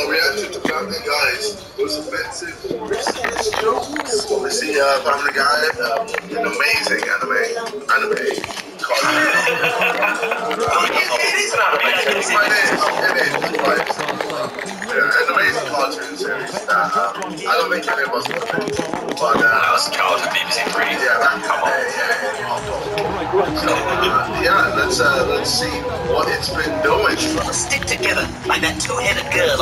uh, reaction to Family Guys was offensive. Obviously, uh, Family Guy, um, an amazing anime, anime it is an anime. It is, it is. Yeah, an amazing cartoon series that um, I don't think any of us would but uh, That was childhood BBC Three. yeah, that Come on. in the day, yeah, so uh, yeah, let's uh, let's see what it's been doing. Stick together like that two-headed girl